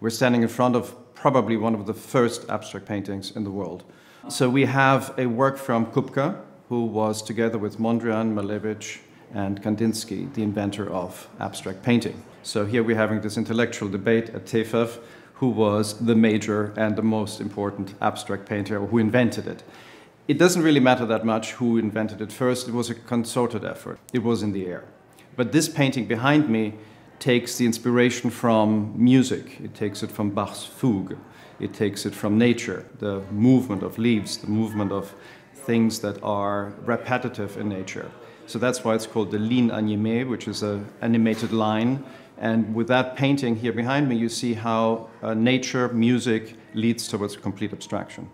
We're standing in front of probably one of the first abstract paintings in the world. So we have a work from Kupka, who was together with Mondrian, Malevich, and Kandinsky, the inventor of abstract painting. So here we're having this intellectual debate at TEFAF, who was the major and the most important abstract painter, or who invented it. It doesn't really matter that much who invented it first, it was a concerted effort, it was in the air. But this painting behind me takes the inspiration from music, it takes it from Bach's Fugue, it takes it from nature, the movement of leaves, the movement of things that are repetitive in nature. So that's why it's called the ligne animée, which is an animated line. And with that painting here behind me, you see how uh, nature, music leads towards complete abstraction.